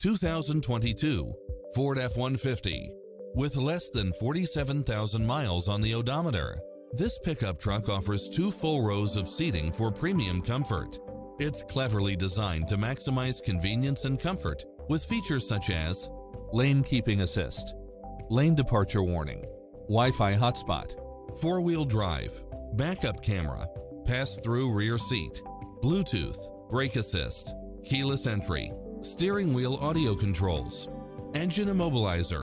2022 Ford F-150 with less than 47,000 miles on the odometer. This pickup truck offers two full rows of seating for premium comfort. It's cleverly designed to maximize convenience and comfort with features such as lane keeping assist, lane departure warning, Wi-Fi hotspot, four-wheel drive, backup camera, pass-through rear seat, Bluetooth, brake assist, keyless entry, steering wheel audio controls, engine immobilizer,